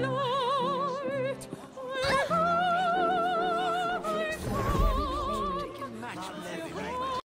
Lord.